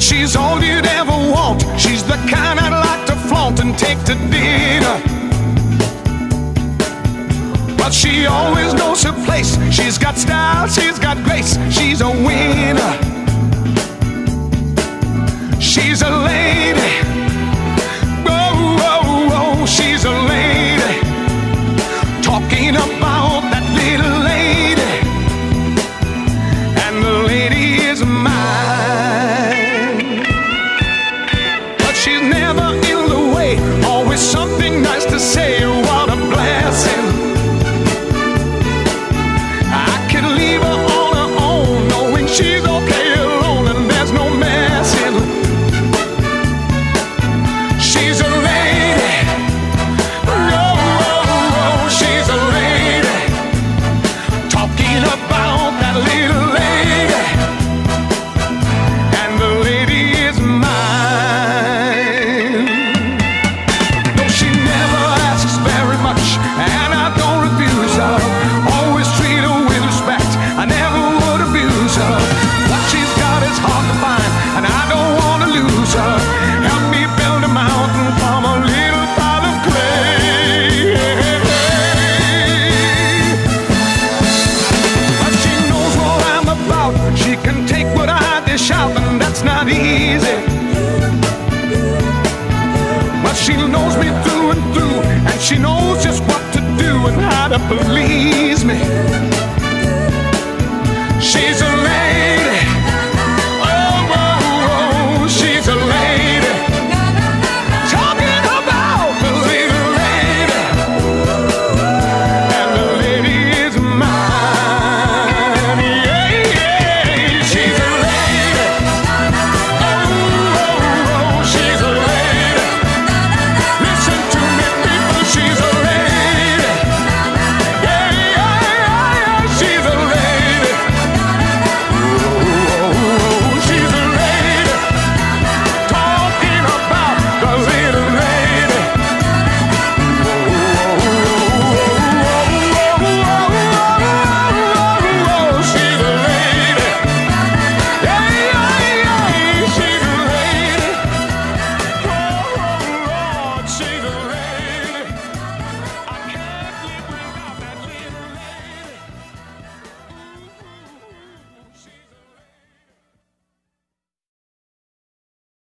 She's all you'd ever want. She's the kind I'd like to flaunt and take to dinner. But she always knows her place. She's got style, she's got grace. She's a winner. chido. not easy. But she knows me through and through.